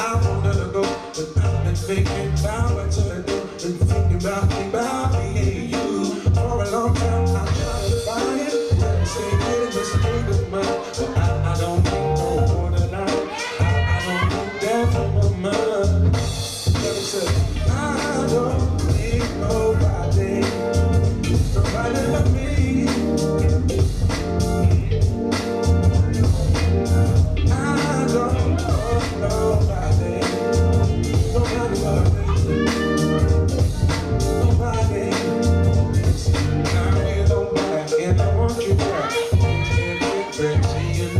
I wanted to go, but I've an expectation.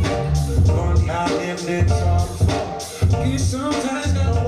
But goddamn that talk. You sometimes know.